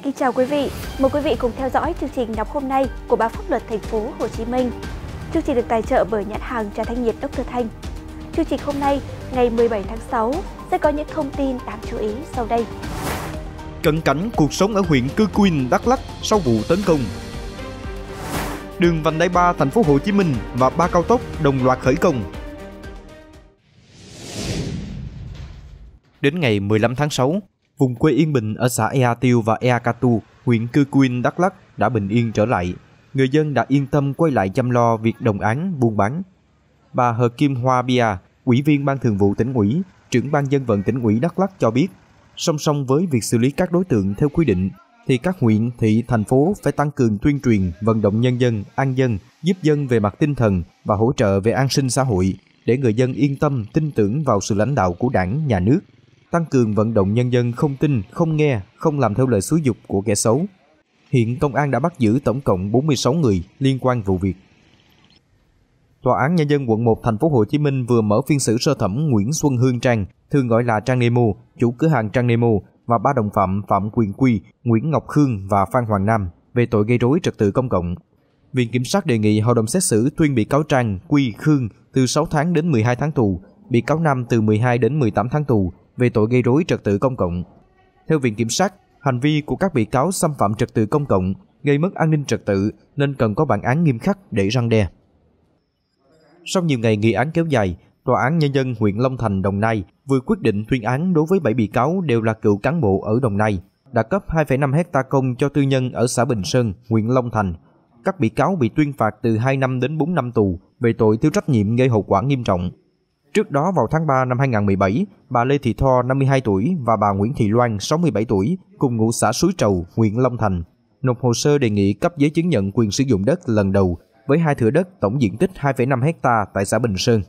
Xin kính chào quý vị. Mời quý vị cùng theo dõi chương trình đọc hôm nay của báo Pháp luật thành phố Hồ Chí Minh. Chương trình được tài trợ bởi nhãn hàng trà thanh nhiệt Dr. Thanh. Chương trình hôm nay, ngày 17 tháng 6 sẽ có những thông tin đáng chú ý sau đây. Cận cảnh cuộc sống ở huyện Cư Quyên, Đắk Lắk sau vụ tấn công. Đường vành đai 3 thành phố Hồ Chí Minh và ba cao tốc đồng loạt khởi công. Đến ngày 15 tháng 6, vùng quê Yên Bình ở xã Ea Tiêu và Ea Katu, huyện Cư Quyên, Đắk Lắk đã bình yên trở lại. Người dân đã yên tâm quay lại chăm lo việc đồng án, buôn bán. Bà Hờ Kim Hoa Bia, Ủy viên Ban Thường vụ tỉnh ủy, trưởng Ban dân vận tỉnh ủy Đắk Lắk cho biết, song song với việc xử lý các đối tượng theo quy định, thì các huyện, thị, thành phố phải tăng cường tuyên truyền, vận động nhân dân, an dân, giúp dân về mặt tinh thần và hỗ trợ về an sinh xã hội để người dân yên tâm, tin tưởng vào sự lãnh đạo của đảng, nhà nước tăng cường vận động nhân dân không tin, không nghe, không làm theo lời xúi dục của kẻ xấu. Hiện công an đã bắt giữ tổng cộng 46 người liên quan vụ việc. Tòa án nhân dân quận 1 thành phố Hồ Chí Minh vừa mở phiên xử sơ thẩm Nguyễn Xuân Hương Trang, thường gọi là Trang Nemo, chủ cửa hàng Trang Nemo và ba đồng phạm Phạm Quyền Quy, Nguyễn Ngọc Khương và Phan Hoàng Nam về tội gây rối trật tự công cộng. Viện kiểm sát đề nghị hội đồng xét xử tuyên bị cáo Trang, Quy, Khương từ 6 tháng đến 12 tháng tù, bị cáo Nam từ 12 đến 18 tháng tù về tội gây rối trật tự công cộng. Theo Viện Kiểm sát, hành vi của các bị cáo xâm phạm trật tự công cộng, gây mất an ninh trật tự nên cần có bản án nghiêm khắc để răng đe. Sau nhiều ngày nghị án kéo dài, Tòa án Nhân dân huyện Long Thành, Đồng Nai vừa quyết định tuyên án đối với 7 bị cáo đều là cựu cán bộ ở Đồng Nai, đã cấp 2,5 hecta công cho tư nhân ở xã Bình Sơn, huyện Long Thành. Các bị cáo bị tuyên phạt từ 2 năm đến 4 năm tù về tội thiếu trách nhiệm gây hậu quả nghiêm trọng. Trước đó vào tháng 3 năm 2017, bà Lê Thị Tho 52 tuổi và bà Nguyễn Thị Loan 67 tuổi cùng ngụ xã Suối Trầu, huyện Long Thành nộp hồ sơ đề nghị cấp giấy chứng nhận quyền sử dụng đất lần đầu với hai thửa đất tổng diện tích 2,5 hecta tại xã Bình Sơn.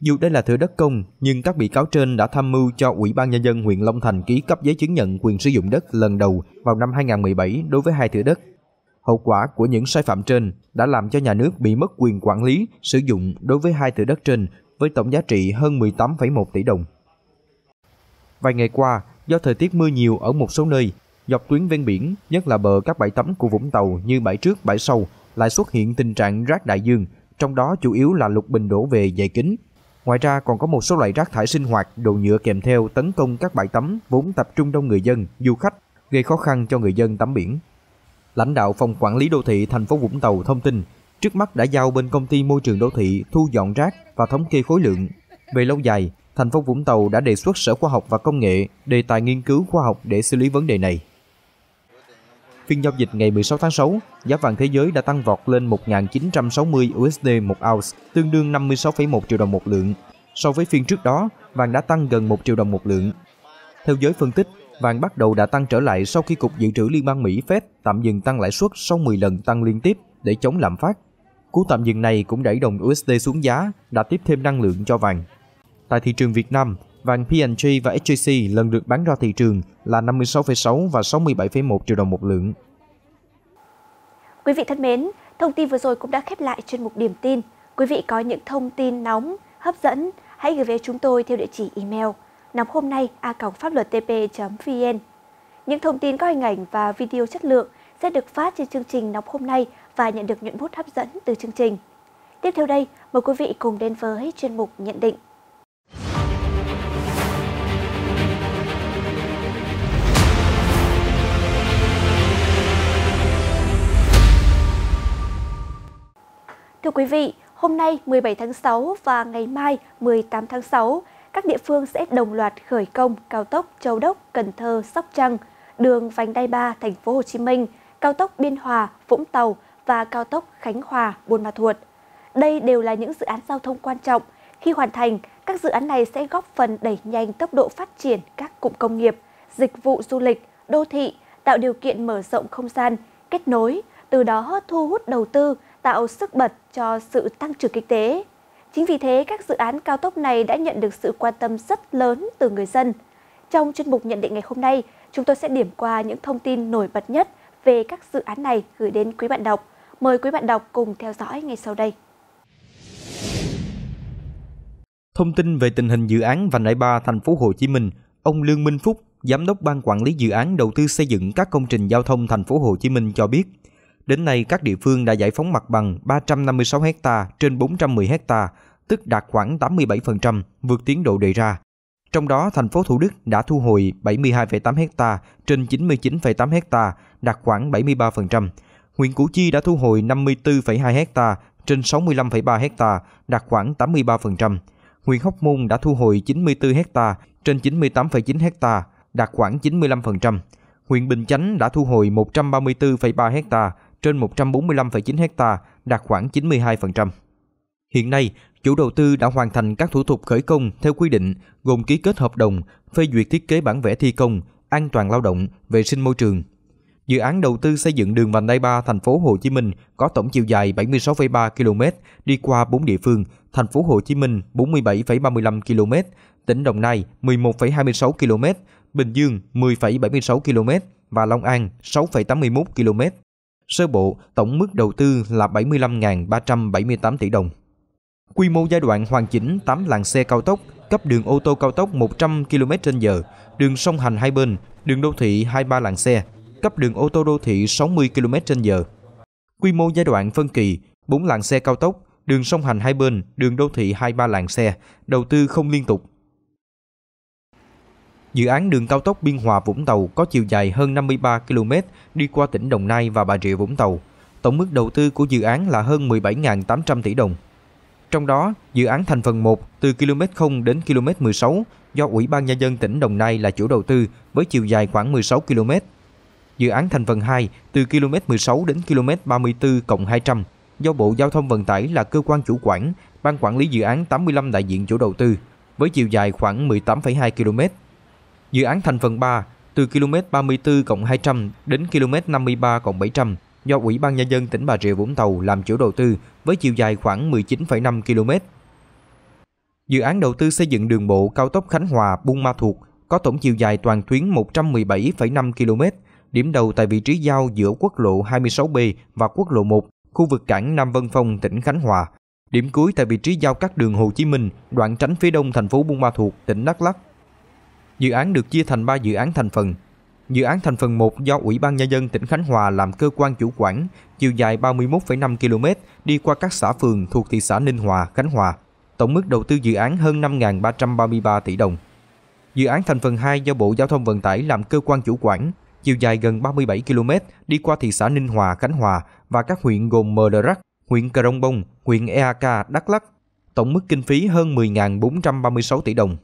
Dù đây là thửa đất công, nhưng các bị cáo trên đã tham mưu cho Ủy ban Nhân dân huyện Long Thành ký cấp giấy chứng nhận quyền sử dụng đất lần đầu vào năm 2017 đối với hai thửa đất. Hậu quả của những sai phạm trên đã làm cho nhà nước bị mất quyền quản lý, sử dụng đối với hai thửa đất trên với tổng giá trị hơn 18,1 tỷ đồng. Vài ngày qua, do thời tiết mưa nhiều ở một số nơi, dọc tuyến ven biển, nhất là bờ các bãi tắm của Vũng Tàu như bãi trước, bãi sau, lại xuất hiện tình trạng rác đại dương, trong đó chủ yếu là lục bình đổ về dày kính. Ngoài ra còn có một số loại rác thải sinh hoạt, đồ nhựa kèm theo tấn công các bãi tắm vốn tập trung đông người dân, du khách, gây khó khăn cho người dân tắm biển. Lãnh đạo phòng quản lý đô thị thành phố Vũng Tàu thông tin, trước mắt đã giao bên công ty môi trường đô thị thu dọn rác và thống kê khối lượng. Về lâu dài, thành phố Vũng Tàu đã đề xuất Sở Khoa học và Công nghệ đề tài nghiên cứu khoa học để xử lý vấn đề này. Phiên giao dịch ngày 16 tháng 6, giá vàng thế giới đã tăng vọt lên 1.960 USD một ounce, tương đương 56,1 triệu đồng một lượng. So với phiên trước đó, vàng đã tăng gần 1 triệu đồng một lượng. Theo giới phân tích, vàng bắt đầu đã tăng trở lại sau khi Cục Dự trữ Liên bang Mỹ Fed tạm dừng tăng lãi suất sau 10 lần tăng liên tiếp để chống lạm phát Cú tạm dừng này cũng đẩy đồng USD xuống giá, đã tiếp thêm năng lượng cho vàng. Tại thị trường Việt Nam, vàng P&G và SJC lần lượt bán ra thị trường là 56,6 và 67,1 triệu đồng một lượng. Quý vị thân mến, thông tin vừa rồi cũng đã khép lại chuyên mục điểm tin. Quý vị có những thông tin nóng, hấp dẫn, hãy gửi về chúng tôi theo địa chỉ email nóng hôm nay a pháp luật tp.vn. Những thông tin có hình ảnh và video chất lượng sẽ được phát trên chương trình nóng hôm nay và nhận được nhuận bút hấp dẫn từ chương trình. Tiếp theo đây, mời quý vị cùng đến với chuyên mục nhận định. Thưa quý vị, hôm nay 17 tháng 6 và ngày mai 18 tháng 6, các địa phương sẽ đồng loạt khởi công cao tốc Châu Đốc, Cần Thơ, Sóc Trăng, đường vành đai 3 thành phố Hồ Chí Minh, cao tốc Biên Hòa, Vũng Tàu và cao tốc Khánh Hòa, Buôn Ma Thuột. Đây đều là những dự án giao thông quan trọng. Khi hoàn thành, các dự án này sẽ góp phần đẩy nhanh tốc độ phát triển các cụm công nghiệp, dịch vụ du lịch, đô thị, tạo điều kiện mở rộng không gian, kết nối, từ đó thu hút đầu tư, tạo sức bật cho sự tăng trưởng kinh tế. Chính vì thế, các dự án cao tốc này đã nhận được sự quan tâm rất lớn từ người dân. Trong chuyên mục nhận định ngày hôm nay, chúng tôi sẽ điểm qua những thông tin nổi bật nhất về các dự án này gửi đến quý bạn đọc. Mời quý bạn đọc cùng theo dõi ngay sau đây. Thông tin về tình hình dự án Vành đai 3 thành phố Hồ Chí Minh, ông Lương Minh Phúc, Giám đốc ban quản lý dự án đầu tư xây dựng các công trình giao thông thành phố Hồ Chí Minh cho biết, đến nay các địa phương đã giải phóng mặt bằng 356 ha trên 410 ha, tức đạt khoảng 87%, vượt tiến độ đề ra. Trong đó, thành phố Thủ Đức đã thu hồi 72,8 ha trên 99,8 ha, đạt khoảng 73%. Huyện Củ Chi đã thu hồi 54,2 ha trên 65,3 ha, đạt khoảng 83%. Huyện Hóc Môn đã thu hồi 94 ha trên 98,9 ha, đạt khoảng 95%. Huyện Bình Chánh đã thu hồi 134,3 ha trên 145,9 ha, đạt khoảng 92%. Hiện nay, chủ đầu tư đã hoàn thành các thủ tục khởi công theo quy định, gồm ký kết hợp đồng, phê duyệt thiết kế bản vẽ thi công, an toàn lao động, vệ sinh môi trường. Dự án đầu tư xây dựng đường vành đai 3 thành phố Hồ Chí Minh có tổng chiều dài 76,3 km đi qua 4 địa phương, thành phố Hồ Chí Minh 47,35 km, tỉnh Đồng Nai 11,26 km, Bình Dương 10,76 km và Long An 6,81 km. Sơ bộ, tổng mức đầu tư là 75.378 tỷ đồng. Quy mô giai đoạn hoàn chỉnh 8 làn xe cao tốc, cấp đường ô tô cao tốc 100 km/h, đường song hành hai bên, đường đô thị 23 làn xe, cấp đường ô tô đô thị 60 km/h. Quy mô giai đoạn phân kỳ 4 làn xe cao tốc, đường song hành hai bên, đường đô thị 23 làn xe, đầu tư không liên tục. Dự án đường cao tốc Biên Hòa Vũng Tàu có chiều dài hơn 53 km đi qua tỉnh Đồng Nai và Bà Rịa Vũng Tàu. Tổng mức đầu tư của dự án là hơn 17.800 tỷ đồng. Trong đó, dự án thành phần 1 từ km 0 đến km 16 do Ủy ban Nhân dân tỉnh Đồng Nai là chủ đầu tư với chiều dài khoảng 16 km. Dự án thành Vân 2 từ km 16 đến km 34 cộng 200 do Bộ Giao thông Vận tải là cơ quan chủ quản, ban quản lý dự án 85 đại diện chủ đầu tư với chiều dài khoảng 18,2 km. Dự án thành phần 3 từ km 34 cộng 200 đến km 53 cộng 700 do Ủy ban Nhân dân tỉnh Bà Rịa Vũng Tàu làm chủ đầu tư với chiều dài khoảng 19,5 km. Dự án đầu tư xây dựng đường bộ cao tốc Khánh Hòa – Buôn Ma Thuột có tổng chiều dài toàn tuyến 117,5 km, điểm đầu tại vị trí giao giữa quốc lộ 26B và quốc lộ 1, khu vực cảng Nam Vân Phong, tỉnh Khánh Hòa. Điểm cuối tại vị trí giao các đường Hồ Chí Minh, đoạn tránh phía đông thành phố Buôn Ma Thuột, tỉnh Đắk Lắk. Dự án được chia thành 3 dự án thành phần. Dự án thành phần 1 do Ủy ban Nhân dân tỉnh Khánh Hòa làm cơ quan chủ quản, chiều dài 31,5 km đi qua các xã phường thuộc thị xã Ninh Hòa, Khánh Hòa. Tổng mức đầu tư dự án hơn 5.333 tỷ đồng. Dự án thành phần 2 do Bộ Giao thông Vận tải làm cơ quan chủ quản, chiều dài gần 37 km đi qua thị xã Ninh Hòa, Khánh Hòa và các huyện gồm Mờ Đờ Rắc, huyện Cờ Rông Bông, huyện Eak, Đắk Lắk. Tổng mức kinh phí hơn 10.436 tỷ đồng.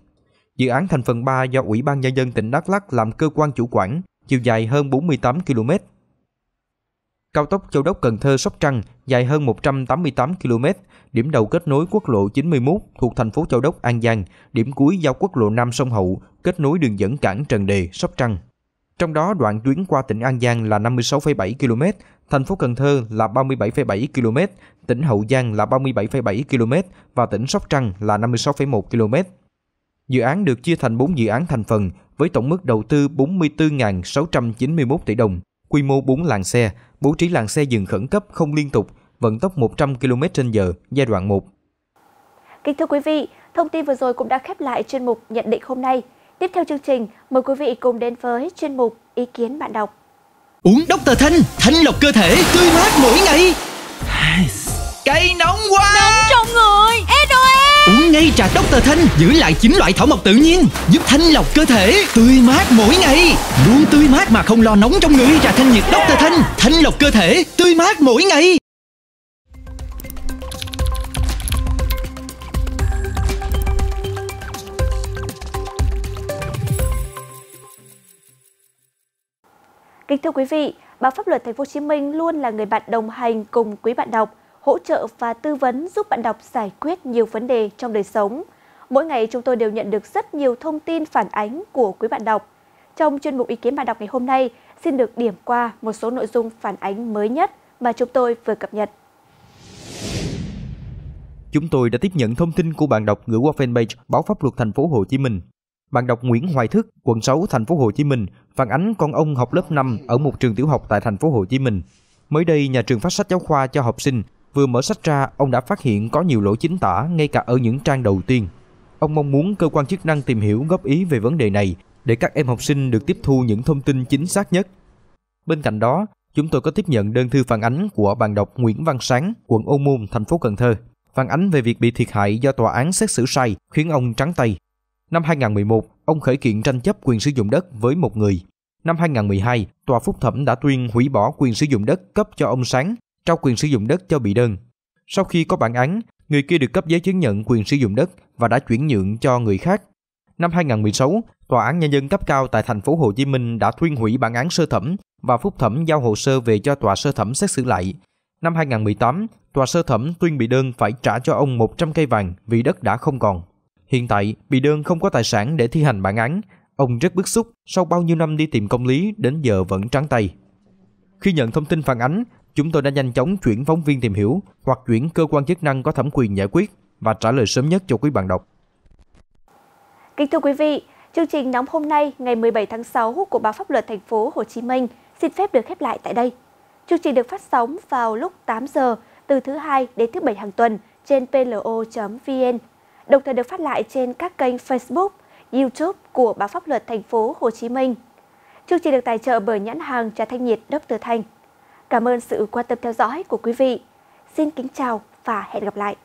Dự án thành phần 3 do Ủy ban Nhân dân tỉnh Đắk Lắk làm cơ quan chủ quản, chiều dài hơn 48 km. Cao tốc Châu Đốc Cần Thơ Sóc Trăng dài hơn 188 km, điểm đầu kết nối quốc lộ 91 thuộc thành phố Châu Đốc An Giang, điểm cuối giao quốc lộ 5 sông Hậu, kết nối đường dẫn cảng Trần Đề, Sóc Trăng. Trong đó đoạn tuyến qua tỉnh An Giang là 56,7 km, thành phố Cần Thơ là 37,7 km, tỉnh Hậu Giang là 37,7 km và tỉnh Sóc Trăng là 56,1 km. Dự án được chia thành 4 dự án thành phần với tổng mức đầu tư 44.691 tỷ đồng, quy mô 4 làng xe, bố trí làng xe dừng khẩn cấp không liên tục, vận tốc 100 km/h giai đoạn 1. Kính thưa quý vị, thông tin vừa rồi cũng đã khép lại chuyên mục nhận định hôm nay. Tiếp theo chương trình, mời quý vị cùng đến với chuyên mục Ý kiến bạn đọc. Uống Dr. Thanh, thanh lọc cơ thể, tươi mát mỗi ngày. Cây nóng quá! Nóng trong người, SOS! Uống ngay trà Dr. Thanh giữ lại chín loại thảo mộc tự nhiên, giúp thanh lọc cơ thể, tươi mát mỗi ngày. Luôn tươi mát mà không lo nóng trong người. Trà thanh nhiệt Dr. Thanh, thanh lọc cơ thể, tươi mát mỗi ngày. Kính thưa quý vị, Báo Pháp luật Thành phố Hồ Chí Minh luôn là người bạn đồng hành cùng quý bạn đọc, hỗ trợ và tư vấn giúp bạn đọc giải quyết nhiều vấn đề trong đời sống. Mỗi ngày chúng tôi đều nhận được rất nhiều thông tin phản ánh của quý bạn đọc. Trong chuyên mục ý kiến bạn đọc ngày hôm nay, xin được điểm qua một số nội dung phản ánh mới nhất mà chúng tôi vừa cập nhật. Chúng tôi đã tiếp nhận thông tin của bạn đọc gửi qua fanpage Báo Pháp luật Thành phố Hồ Chí Minh. Bạn đọc Nguyễn Hoài Thức, quận 6, thành phố Hồ Chí Minh, phản ánh con ông học lớp 5 ở một trường tiểu học tại thành phố Hồ Chí Minh. Mới đây, nhà trường phát sách giáo khoa cho học sinh, vừa mở sách ra, ông đã phát hiện có nhiều lỗi chính tả ngay cả ở những trang đầu tiên. Ông mong muốn cơ quan chức năng tìm hiểu góp ý về vấn đề này để các em học sinh được tiếp thu những thông tin chính xác nhất. Bên cạnh đó, chúng tôi có tiếp nhận đơn thư phản ánh của bạn đọc Nguyễn Văn Sáng, quận Ô Môn, thành phố Cần Thơ, phản ánh về việc bị thiệt hại do tòa án xét xử sai khiến ông trắng tay. Năm 2011, ông khởi kiện tranh chấp quyền sử dụng đất với một người. Năm 2012, tòa phúc thẩm đã tuyên hủy bỏ quyền sử dụng đất cấp cho ông Sáng, trao quyền sử dụng đất cho bị đơn. Sau khi có bản án, người kia được cấp giấy chứng nhận quyền sử dụng đất và đã chuyển nhượng cho người khác. Năm 2016, Tòa án nhân dân cấp cao tại thành phố Hồ Chí Minh đã tuyên hủy bản án sơ thẩm và phúc thẩm giao hồ sơ về cho tòa sơ thẩm xét xử lại. Năm 2018, tòa sơ thẩm tuyên bị đơn phải trả cho ông 100 cây vàng vì đất đã không còn. Hiện tại, bị đơn không có tài sản để thi hành bản án. Ông rất bức xúc sau bao nhiêu năm đi tìm công lý đến giờ vẫn trắng tay. Khi nhận thông tin phản ánh, chúng tôi đã nhanh chóng chuyển phóng viên tìm hiểu hoặc chuyển cơ quan chức năng có thẩm quyền giải quyết và trả lời sớm nhất cho quý bạn đọc. Kính thưa quý vị, chương trình nóng hôm nay ngày 17 tháng 6 của báo Pháp luật thành phố Hồ Chí Minh xin phép được khép lại tại đây. Chương trình được phát sóng vào lúc 8 giờ từ thứ hai đến thứ bảy hàng tuần trên plo.vn, đồng thời được phát lại trên các kênh Facebook, YouTube của báo Pháp luật thành phố Hồ Chí Minh. Chương trình được tài trợ bởi nhãn hàng trà thanh nhiệt Dr. Thanh. Cảm ơn sự quan tâm theo dõi của quý vị. Xin kính chào và hẹn gặp lại.